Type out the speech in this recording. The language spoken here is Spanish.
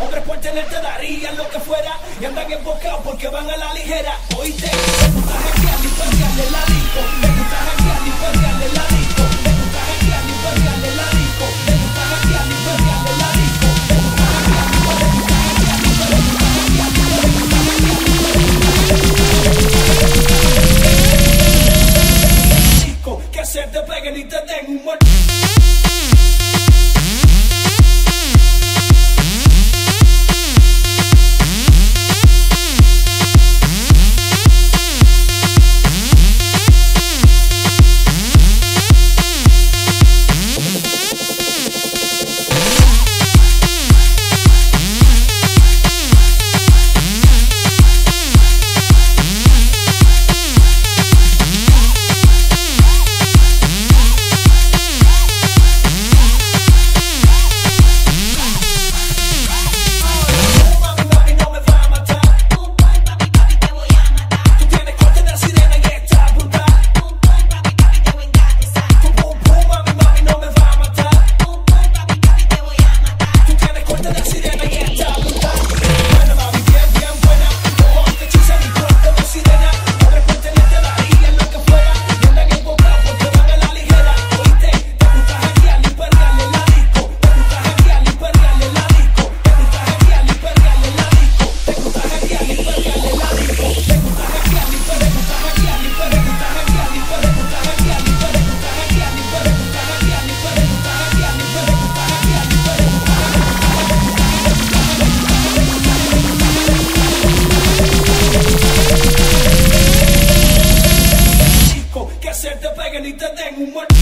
Hombres puentes te darían lo que fuera y andan emboscados porque van a la ligera. Oíste, vamos a la placer te peguen y te den un muerto.